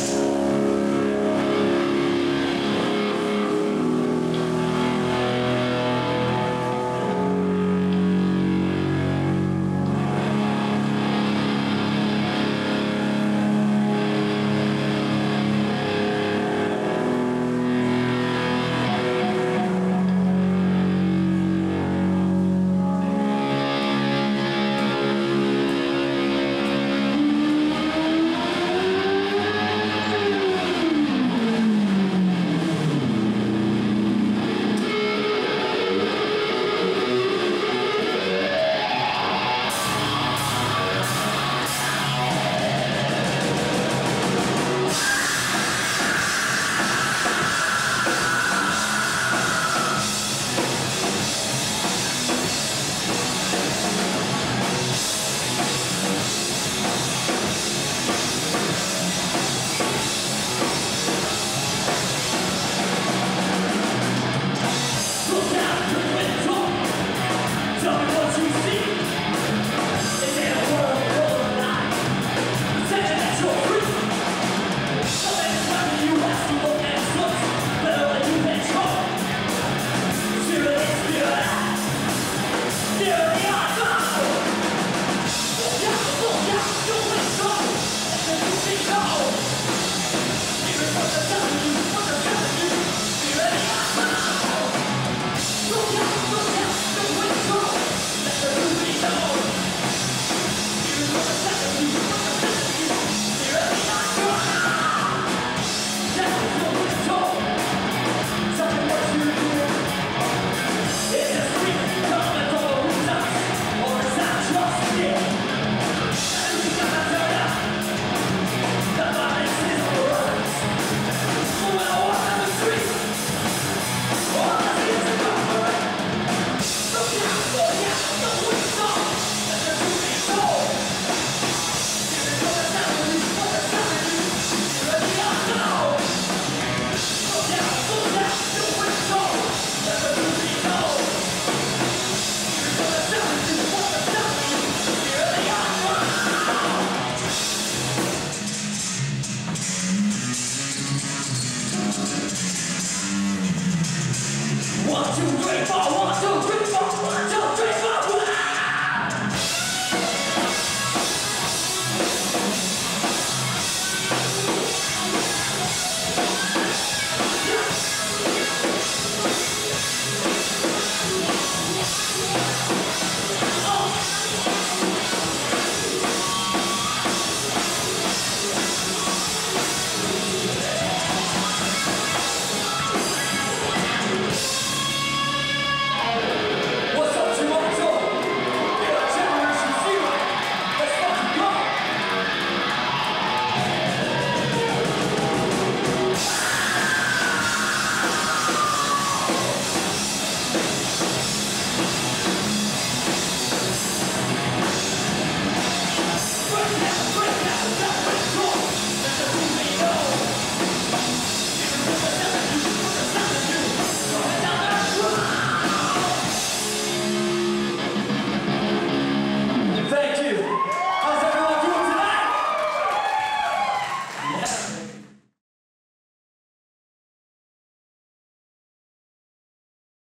Yes.